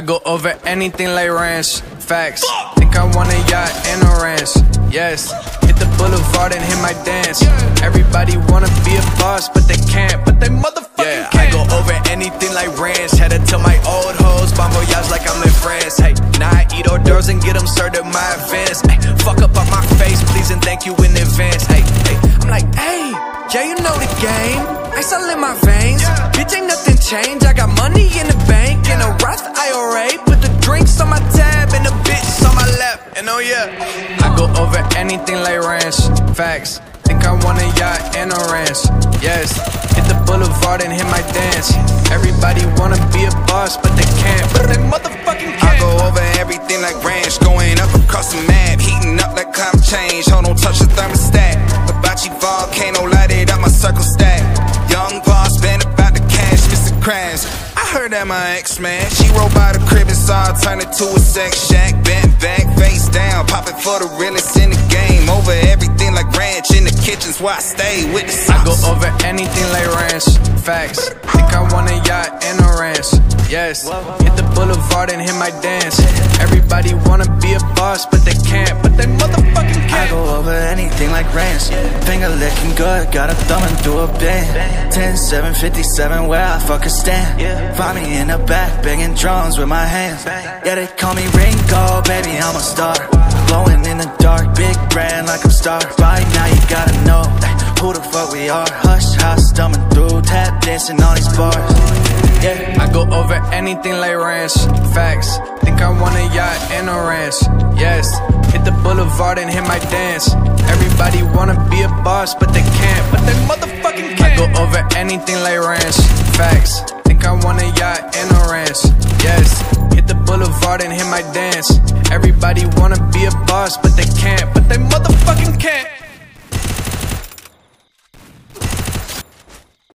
I go over anything like ranch. Facts. Think I want a yacht and a ranch. Yes. Hit the boulevard and hit my dance. Everybody wanna be a boss, but they can't. But they motherfucking yeah, can't. I go over anything like ranch. Had to tell my old hoes, bon voyage like I'm in France. Hey, now I eat hors d'oeuvres and get them served at my advance. Hey, fuck up on my face, please and thank you in advance. Hey, hey, I'm like, hey, yeah, you know the game. Ice all in my veins. Bitch, ain't nothing changed. I got money in the And oh I go over anything like ranch. Facts. Think I want a yacht and a ranch. Yes. Hit the boulevard and hit my dance. Everybody wanna be a boss, but they can't. But they motherfucking can't. I go over everything like ranch. Going up across the map. Heating up like climate change. Hold on, touch the thermostat. Hibachi volcano, light it up my circle stack. I heard that my ex man, she rolled by the crib and saw it turn it to a sex shack. Bent back, face down, popping for the realest in the game. Over everything like ranch in the kitchen's where I stay with the sauce. I go over anything like ranch. Facts. Think I want a yacht and a ranch. Yes. Hit the boulevard and hit my dance. Everybody wanna be a boss, but they can't. Ranch. Finger licking good, got a thumbing through a band. 10, 7, 57, where I fucking stand. Find me in the back, banging drums with my hands. Yeah, they call me Ringo, baby, I'm a star. Glowing in the dark, big brand like I'm star. Right now, you gotta know eh, who the fuck we are. Hush, house, stumbling through, tap dancing on these bars. Yeah. I go over anything like ranch. Facts. Think I want a yacht and a ranch. Yes. Boulevard and hit my dance. Everybody wanna be a boss, but they can't. But they motherfucking can't. I go over anything like ranch. Facts. Think I want a yacht and a ranch. Yes. Hit the boulevard and hit my dance. Everybody wanna be a boss, but they can't. But they motherfucking can't.